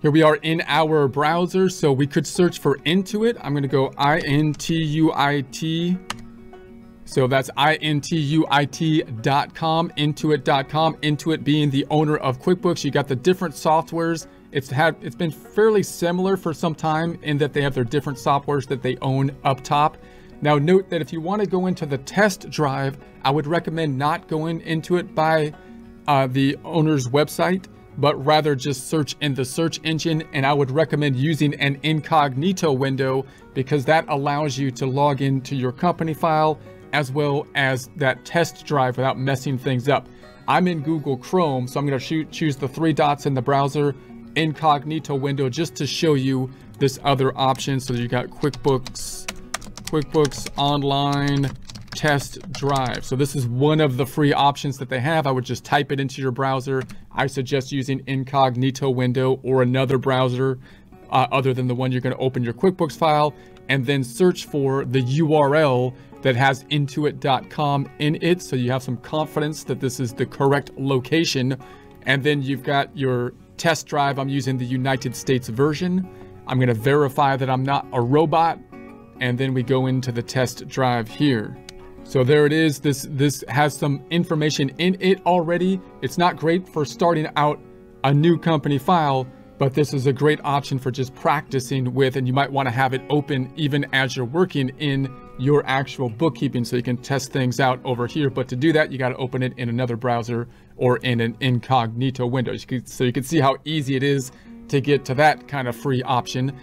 Here we are in our browser, so we could search for Intuit. I'm going to go I-N-T-U-I-T. So that's I-N-T-U-I-T.com, Intuit.com. Intuit being the owner of QuickBooks. You got the different softwares. It's had it's been fairly similar for some time in that they have their different softwares that they own up top. Now note that if you want to go into the test drive, I would recommend not going into it by uh, the owner's website but rather just search in the search engine. And I would recommend using an incognito window because that allows you to log into your company file as well as that test drive without messing things up. I'm in Google Chrome, so I'm going to choose the three dots in the browser incognito window just to show you this other option. So you got QuickBooks, QuickBooks Online test drive. So this is one of the free options that they have. I would just type it into your browser. I suggest using incognito window or another browser uh, other than the one you're going to open your QuickBooks file and then search for the URL that has intuit.com in it. So you have some confidence that this is the correct location. And then you've got your test drive. I'm using the United States version. I'm going to verify that I'm not a robot. And then we go into the test drive here. So there it is. This, this has some information in it already. It's not great for starting out a new company file, but this is a great option for just practicing with, and you might want to have it open even as you're working in your actual bookkeeping so you can test things out over here. But to do that, you got to open it in another browser or in an incognito window. So you can see how easy it is to get to that kind of free option.